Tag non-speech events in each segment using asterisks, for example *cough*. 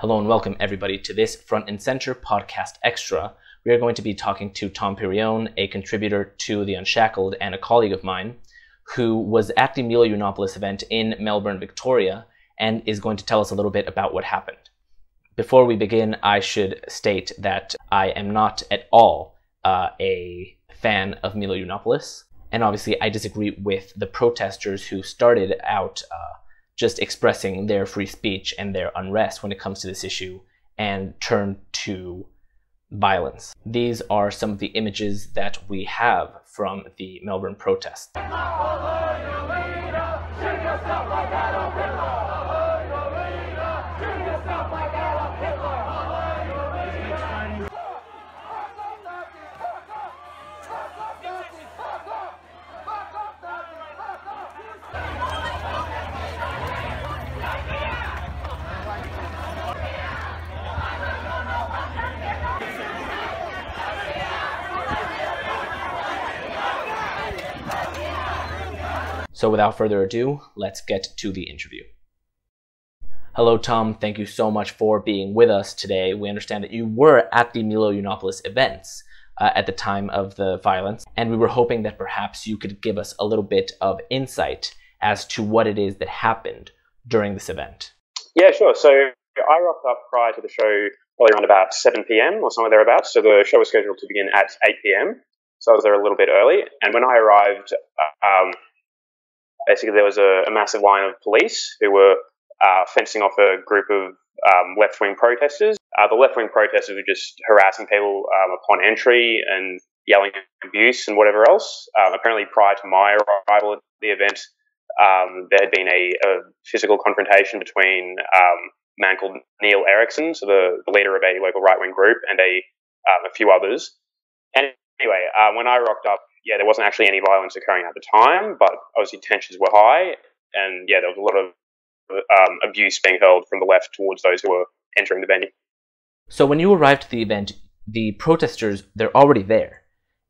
Hello and welcome everybody to this Front and Center Podcast Extra. We are going to be talking to Tom Pirrone, a contributor to The Unshackled and a colleague of mine, who was at the Milo Yiannopoulos event in Melbourne, Victoria, and is going to tell us a little bit about what happened. Before we begin, I should state that I am not at all uh, a fan of Milo Yiannopoulos, and obviously I disagree with the protesters who started out uh, just expressing their free speech and their unrest when it comes to this issue and turned to violence. These are some of the images that we have from the Melbourne protest. So without further ado, let's get to the interview. Hello, Tom. Thank you so much for being with us today. We understand that you were at the Milo Yiannopoulos events uh, at the time of the violence, and we were hoping that perhaps you could give us a little bit of insight as to what it is that happened during this event. Yeah, sure. So I rocked up prior to the show, probably around about 7 p.m. or somewhere thereabouts. So the show was scheduled to begin at 8 p.m. So I was there a little bit early. And when I arrived, um, basically there was a, a massive line of police who were uh, fencing off a group of um, left wing protesters. Uh, the left wing protesters were just harassing people um, upon entry and yelling abuse and whatever else. Um, apparently, prior to my arrival at the event, um, there had been a, a, physical confrontation between um, a man called Neil Erikson, so the, the leader of a local right wing group, and a, um, a few others. And anyway, uh, when I rocked up, yeah, there wasn't actually any violence occurring at the time, but obviously tensions were high, and yeah, there was a lot of um, abuse being hurled from the left towards those who were entering the venue. So when you arrived at the event, the protesters they're already there,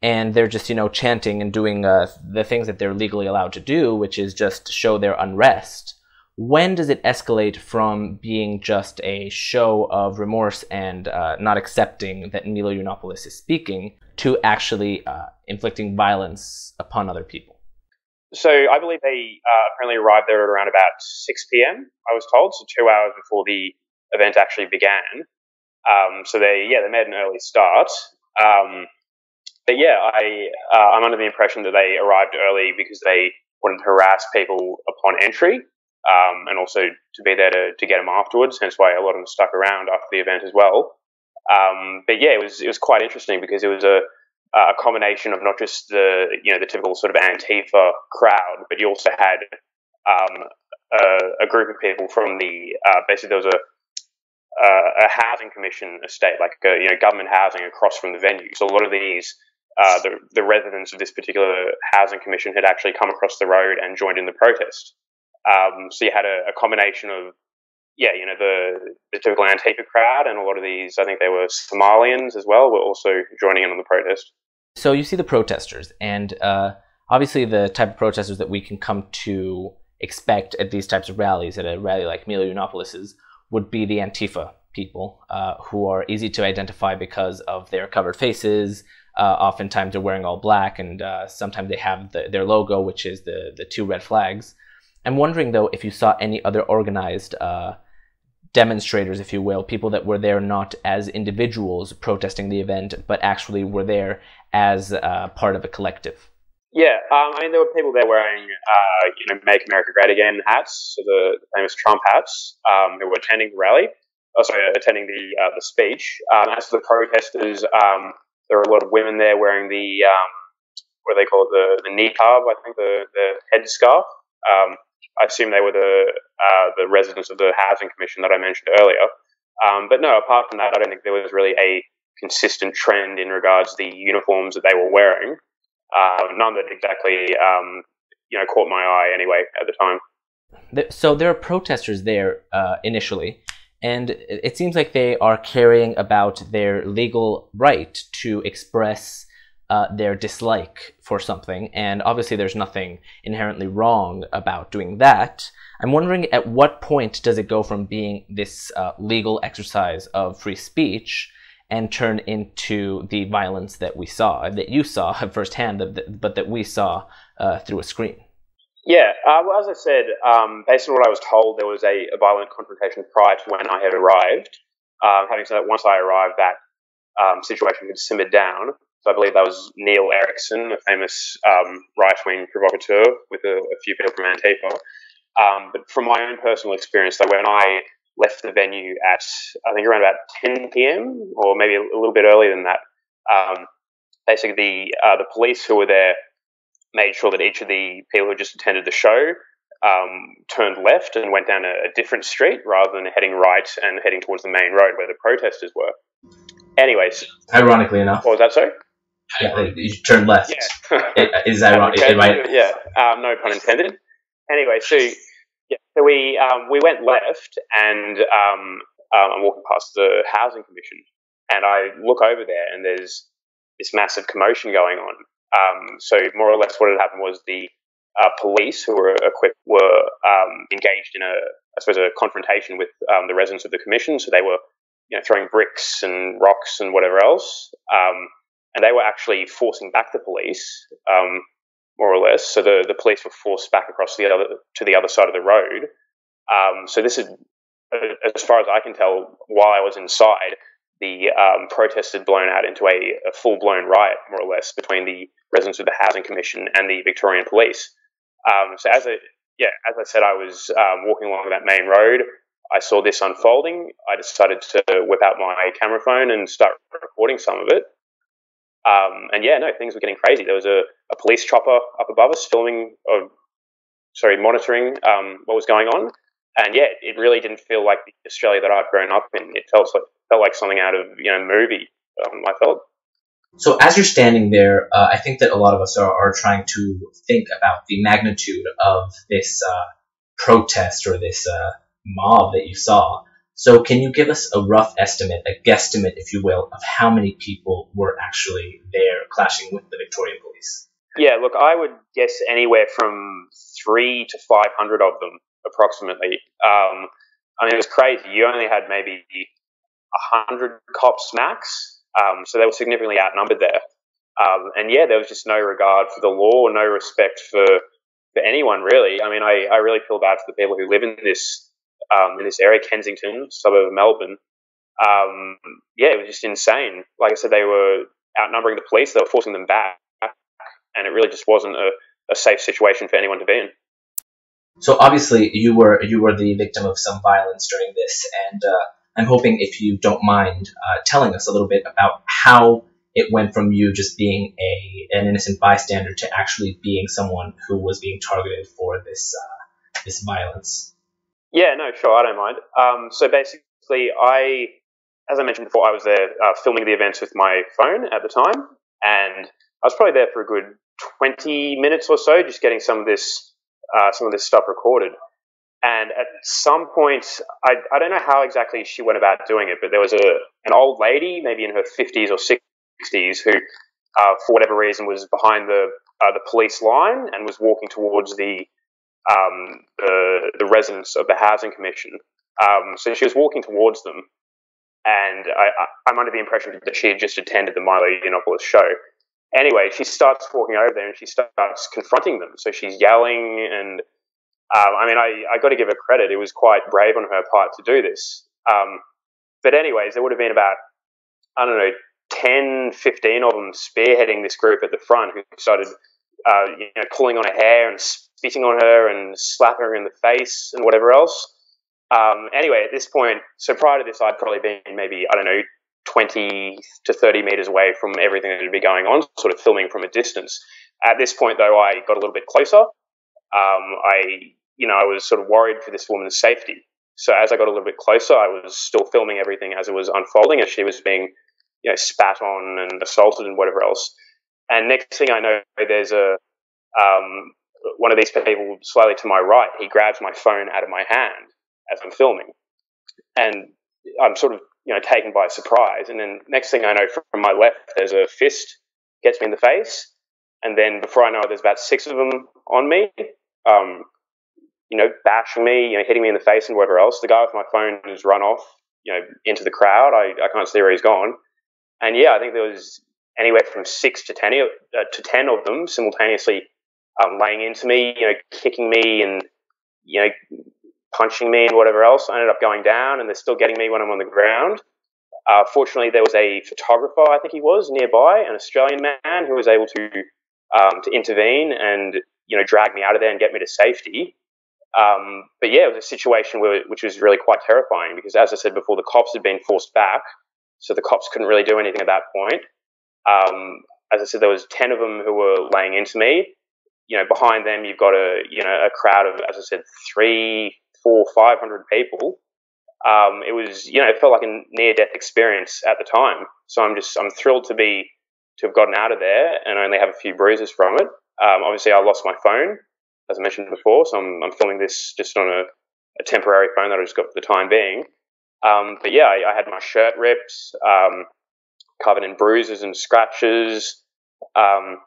and they're just you know chanting and doing uh, the things that they're legally allowed to do, which is just show their unrest. When does it escalate from being just a show of remorse and uh, not accepting that Milo Yiannopoulos is speaking to actually uh, inflicting violence upon other people? So I believe they uh, apparently arrived there at around about 6 p.m. I was told, so two hours before the event actually began. Um, so they, yeah, they made an early start. Um, but yeah, I, uh, I'm under the impression that they arrived early because they wanted to harass people upon entry, um, and also to be there to, to get them afterwards. Hence why a lot of them stuck around after the event as well. Um, but yeah, it was it was quite interesting because it was a a combination of not just the you know the typical sort of Antifa crowd, but you also had um, a, a, group of people from the uh, basically there was a a housing commission estate, like a, you know government housing across from the venue. So a lot of these uh, the the residents of this particular housing commission had actually come across the road and joined in the protest. Um, so you had a, a combination of yeah, you know, the, the typical Antifa crowd and a lot of these, I think they were Somalians as well, were also joining in on the protest. So you see the protesters, and uh, obviously the type of protesters that we can come to expect at these types of rallies, at a rally like Milo Yiannopoulos's, would be the Antifa people, uh, who are easy to identify because of their covered faces. Uh, oftentimes they're wearing all black, and uh, sometimes they have the, their logo, which is the, the two red flags. I'm wondering, though, if you saw any other organized uh, demonstrators, if you will, people that were there not as individuals protesting the event, but actually were there as uh, part of a collective. Yeah, um, I mean, there were people there wearing, uh, you know, "Make America Great Again" hats, so the, famous Trump hats, um, who were attending the rally, oh, sorry, attending the uh, the speech. Um, as for the protesters, um, there were a lot of women there wearing the um, what do they call it, the the niqab, I think, the the headscarf. I assume they were the uh, the residents of the housing commission that I mentioned earlier. Um, but no, apart from that, I don't think there was really a consistent trend in regards to the uniforms that they were wearing. Uh, none that exactly um, you know caught my eye anyway at the time. So there are protesters there uh, initially, and it seems like they are carrying about their legal right to express uh, their dislike for something, and obviously there's nothing inherently wrong about doing that. I'm wondering at what point does it go from being this uh, legal exercise of free speech and turn into the violence that we saw, that you saw *laughs* firsthand, but that we saw uh, through a screen? Yeah, uh, well, as I said, um, based on what I was told, there was a, a violent confrontation prior to when I had arrived. Um, having said that, once I arrived, that um, situation had simmered down. So I believe that was Neil Erikson, a famous um, right-wing provocateur with a, a, few people from Antifa. Um, but from my own personal experience, though, when I left the venue at I think around about 10 p.m. or maybe a, little bit earlier than that, um, basically the uh, the police who were there made sure that each of the people who just attended the show um, turned left and went down a, a, different street rather than heading right and heading towards the main road where the protesters were. Anyways, ironically enough, what was that? Sorry. Yeah, you turn left. Yeah. is that right? It right? Yeah. Um, no pun intended. Anyway, so yeah, so we um, we went left, and um, um, I'm walking past the housing commission, and I look over there, and there's this massive commotion going on. Um, so more or less, what had happened was the uh, police who were equipped were um, engaged in a, I suppose, a confrontation with um, the residents of the commission. So they were, you know, throwing bricks and rocks and whatever else, um, and they were actually forcing back the police, um, more or less. So the, the police were forced back across the other to the other side of the road. Um, so this is, as far as I can tell, while I was inside, the um, protest had blown out into a, a full blown riot, more or less, between the residents of the Housing Commission and the Victorian Police. Um, so as I yeah, as I said, I was um, walking along that main road. I saw this unfolding. I decided to whip out my camera phone and start recording some of it. Um, and yeah, no, things were getting crazy. There was a, a police chopper up above us filming, or sorry, monitoring um, what was going on. And yeah, it really didn't feel like the Australia that I've grown up in. It felt like felt like something out of you know movie. Um, I felt. So as you're standing there, uh, I think that a lot of us are, are trying to think about the magnitude of this uh, protest or this uh, mob that you saw. So can you give us a rough estimate, a guesstimate, if you will, of how many people were actually there clashing with the Victorian police? Yeah, look, I would guess anywhere from three to 500 of them, approximately. Um, I mean, it was crazy. You only had maybe 100 cops max um, so they were significantly outnumbered there. Um, and yeah, there was just no regard for the law, no respect for for anyone really. I mean, I, I really feel bad for the people who live in this um, in this area, Kensington, suburb of Melbourne. Um, yeah, it was just insane. Like I said, they were outnumbering the police. They were forcing them back, and it really just wasn't a, a safe situation for anyone to be in. So obviously, you were you were the victim of some violence during this, and uh, I'm hoping if you don't mind uh, telling us a little bit about how it went from you just being a an innocent bystander to actually being someone who was being targeted for this uh, this violence. Yeah, no, sure, I don't mind. Um, so basically, I, as I mentioned before, I was there uh, filming the events with my phone at the time, and I was probably there for a good twenty minutes or so, just getting some of this uh, some of this stuff recorded. And at some point, I, I don't know how exactly she went about doing it, but there was a an old lady, maybe in her 50s or 60s, who, uh, for whatever reason, was behind the uh, the police line and was walking towards the um, the, the residents of the housing commission. Um, so she was walking towards them, and I, am under the impression that she had just attended the Milo Yiannopoulos show. Anyway, she starts walking over there and she starts confronting them. So she's yelling and um, I mean, I, I got to give her credit. It was quite brave on her part to do this. Um, but, anyways, there would have been about, I don't know, 10, 15 of them spearheading this group at the front who started, uh, you know, pulling on her hair and spitting on her and slapping her in the face and whatever else. Um, anyway, at this point, so prior to this, I'd probably been maybe, I don't know, 20 to 30 meters away from everything that had been going on, sort of filming from a distance. At this point, though, I got a little bit closer. Um, I you know, I was sort of worried for this woman's safety. So as I got a little bit closer, I was still filming everything as it was unfolding, as she was being, you know, spat on and assaulted and whatever else. And next thing I know, there's a um, one of these people slowly to my right. He grabs my phone out of my hand as I'm filming, and I'm sort of you know taken by surprise. And then next thing I know, from my left, there's a fist gets me in the face, and then before I know it, there's about six of them on me, um, you know, bashing me, you know, hitting me in the face and whatever else. The guy with my phone has run off, you know, into the crowd. I, I can't see where he's gone. And yeah, I think there was anywhere from six to ten uh, to ten of them simultaneously um, laying into me, you know, kicking me and you know, punching me and whatever else. I ended up going down, and they're still getting me when I'm on the ground. Uh, fortunately, there was a photographer, I think he was nearby, an Australian man who was able to um, to intervene and you know drag me out of there and get me to safety. Um, but yeah, it was a situation where, which was really quite terrifying because, as I said before, the cops had been forced back, so the cops couldn't really do anything at that point. Um, as I said, there was ten of them who were laying into me. You know, behind them you've got a you know a crowd of, as I said, three, four, five hundred people um, it was you know it felt like a near death experience at the time. So I'm just I'm thrilled to be to have gotten out of there and only have a few bruises from it. Um, obviously, I lost my phone as I mentioned before, so I'm, I'm filming this just on a, a, temporary phone that I just got for the time being. Um, but yeah, I, I, had my shirt ripped, um, covered in bruises and scratches. Um,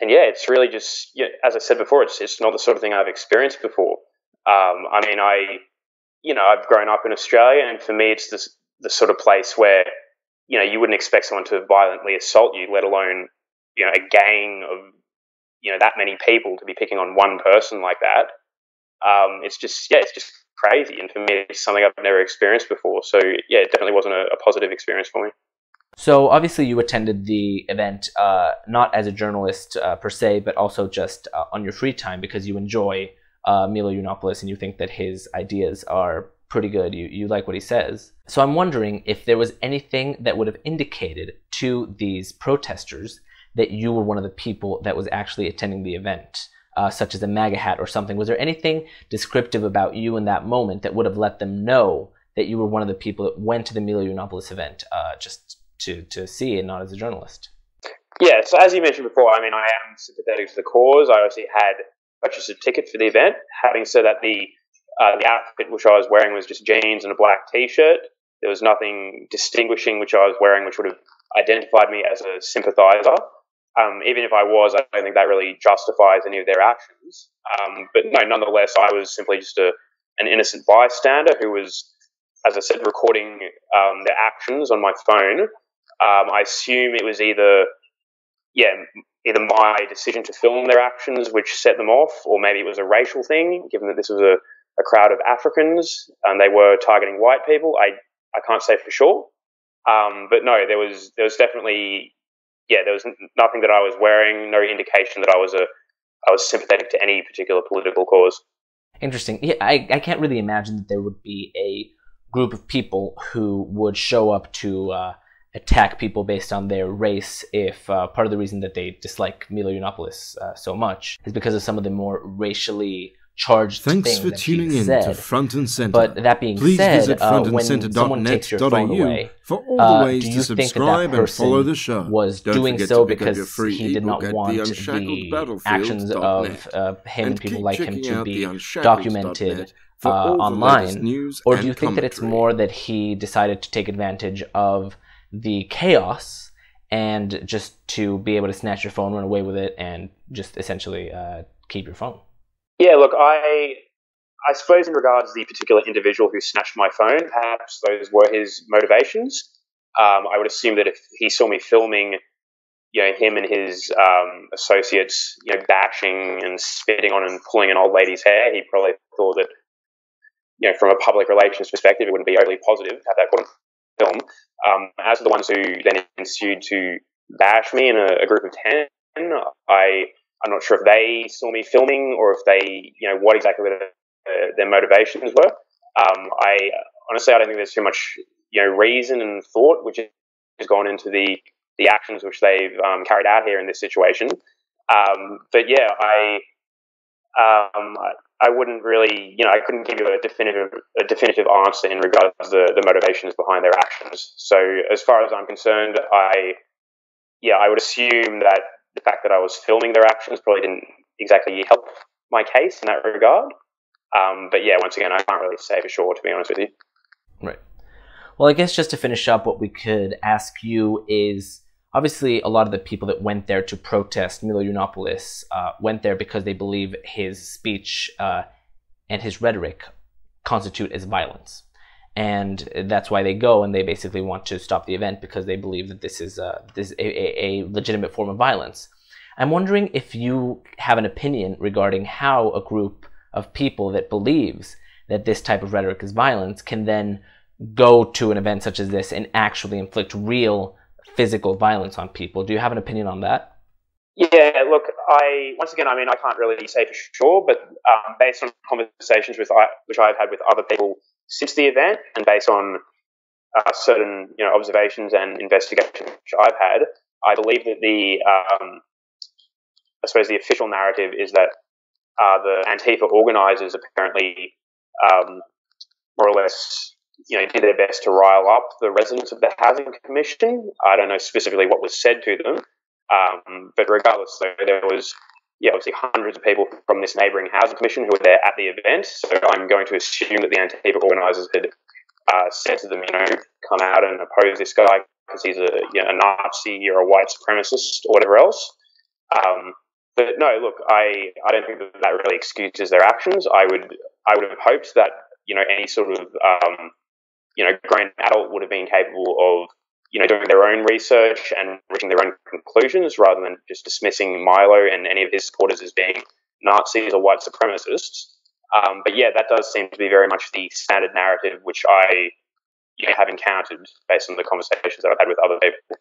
and yeah, it's really just, as I said before, it's, it's not the sort of thing I've experienced before. Um, I mean, I you know, I've grown up in Australia, and for me, it's this the sort of place where you know you wouldn't expect someone to violently assault you, let alone you know a gang of you know that many people to be picking on one person like that. Um, it's just yeah, it's just crazy, and for me, it's something I've never experienced before. So yeah, it definitely wasn't a, a positive experience for me. So obviously, you attended the event uh, not as a journalist uh, per se, but also just uh, on your free time because you enjoy uh, Milo Yiannopoulos and you think that his ideas are pretty good, you, you like what he says. So I'm wondering if there was anything that would have indicated to these protesters that you were one of the people that was actually attending the event, uh, such as a MAGA hat or something. Was there anything descriptive about you in that moment that would have let them know that you were one of the people that went to the Milo Yiannopoulos event uh, just to, to see and not as a journalist? Yeah, so as you mentioned before, I mean, I am sympathetic to the cause. I obviously had purchased a ticket for the event. Having said that, the uh, the outfit which I was wearing was just jeans and a black T-shirt. There was nothing distinguishing which I was wearing which would have identified me as a sympathizer. Um, even if I was, I don't think that really justifies any of their actions. Um, but no, nonetheless, I was simply just a, an innocent bystander who was, as I said, recording um, their actions on my phone. Um, I assume it was either, yeah, either my decision to film their actions, which set them off, or maybe it was a racial thing, given that this was a, a crowd of Africans and they were targeting white people. I, I can't say for sure. Um, but no, there was there was definitely yeah, there was nothing that I was wearing, no indication that I was a I was sympathetic to any particular political cause. Interesting. Yeah, I, I can't really imagine that there would be a group of people who would show up to uh, attack people based on their race if uh, part of the reason that they dislike Milo Yiannopoulos uh, so much is because of some of the more racially charged Thanks for tuning in said. to Front and Center. But that being Please said, visit uh, when someone takes your phone away, for all the uh, ways to think that subscribe that and follow the show. was Don't doing so to pick up your because he did not want the actions of uh, him and, and people like him to be documented uh, the online? news Or do you think that it's more that he decided to take advantage of the chaos and just to be able to snatch your phone, run away with it, and just essentially uh, keep your phone? Yeah, look, I I suppose in regards to the particular individual who snatched my phone, perhaps those were his motivations. Um, I would assume that if he saw me filming, you know, him and his um, associates, you know, bashing and spitting on and pulling an old lady's hair, he probably thought that, you know, from a public relations perspective, it wouldn't be overly positive to have that caught on film. Um, as the ones who then ensued to bash me in a, a group of ten, I I'm not sure if they saw me filming or if they, you know, what exactly their, their motivations were. Um, I honestly, I don't think there's too much, you know, reason and thought which has gone into the the actions which they've um, carried out here in this situation. Um, but yeah, I, um, I I wouldn't really, you know, I couldn't give you a definitive a definitive answer in regards to the, the motivations behind their actions. So as far as I'm concerned, I yeah, I would assume that the fact that I was filming their actions probably didn't exactly help my case in that regard. Um, but yeah, once again, I can't really say for sure, to be honest with you. Right. Well, I guess just to finish up, what we could ask you is obviously, a lot of the people that went there to protest Milo Yiannopoulos uh, went there because they believe his speech uh, and his rhetoric constitute as violence. And that's why they go and they basically want to stop the event because they believe that this is, uh, this is a, a, a legitimate form of violence. I'm wondering if you have an opinion regarding how a group of people that believes that this type of rhetoric is violence can then go to an event such as this and actually inflict real physical violence on people. Do you have an opinion on that? Yeah, look, I once again, I mean, I can't really say for sure, but um, based on conversations with which I've had with other people since the event, and based on uh, certain you know observations and investigations which I've had, I believe that the um, I suppose the official narrative is that uh, the Antifa organizers apparently um, more or less you know, did their best to rile up the residents of the housing commission. I don't know specifically what was said to them, um, but regardless, though, there was yeah, obviously hundreds of people from this neighbouring housing commission who were there at the event. So I'm going to assume that the Antifa organisers had uh, said to them, you know, come out and oppose this guy because he's a, you know, a Nazi or a white supremacist or whatever else. Um, but no, look, I, I don't think that that really excuses their actions. I would I would have hoped that you know any sort of um, you know, grown adult would have been capable of, you know, doing their own research and reaching their own conclusions rather than just dismissing Milo and any of his supporters as being Nazis or white supremacists. Um, but yeah, that does seem to be very much the standard narrative which I you know, have encountered based on the conversations that I've had with other people.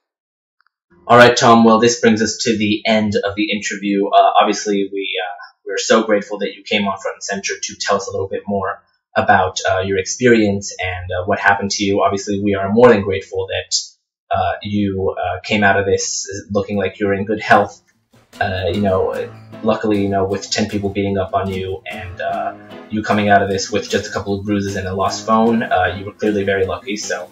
All right, Tom. Well, this brings us to the end of the interview. Uh, obviously, we uh, we're so grateful that you came on front and center to tell us a little bit more about uh, your experience and uh, what happened to you. Obviously, we are more than grateful that uh, you uh, came out of this looking like you're in good health. Uh, you know, luckily, you know, with 10 people beating up on you and uh, you coming out of this with just a couple of bruises and a lost phone, you were clearly very lucky. So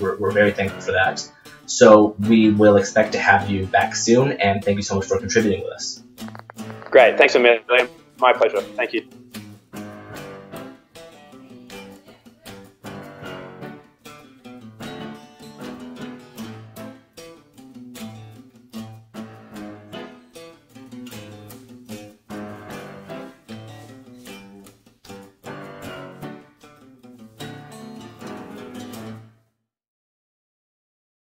we're, we're very thankful for that. So we will expect to have you back soon, and thank you so much for contributing with us. Great. Thanks a million. My pleasure. Thank you.